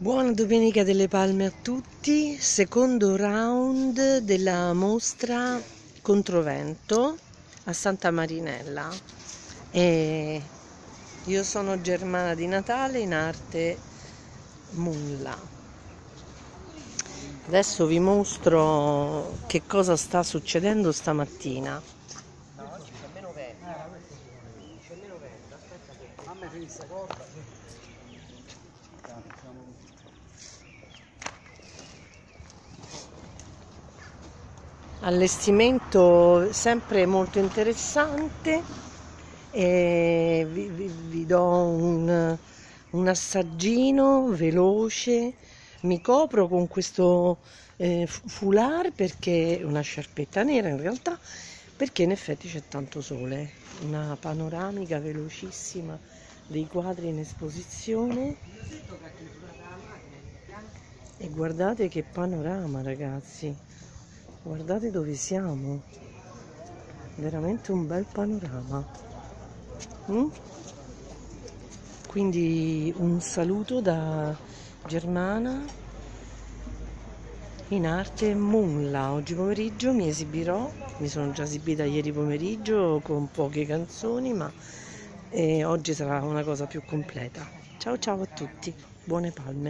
Buona domenica delle palme a tutti, secondo round della mostra Controvento a Santa Marinella. E io sono Germana di Natale in arte Mulla. Adesso vi mostro che cosa sta succedendo stamattina. No, oggi c'è meno vento. C'è meno vento, aspetta che mamma finisse corta. Allestimento sempre molto interessante. E vi, vi, vi do un, un, assaggino veloce. Mi copro con questo eh, foulard perché una sciarpetta nera in realtà perché in effetti c'è tanto sole. Una panoramica velocissima dei quadri in esposizione e guardate che panorama ragazzi. Guardate dove siamo. Veramente un bel panorama. Mm? quindi un saluto da Germana. In arte Munla oggi pomeriggio mi esibirò. Mi sono già esibita ieri pomeriggio con poche canzoni ma eh, oggi sarà una cosa più completa. Ciao ciao a tutti. Buone palme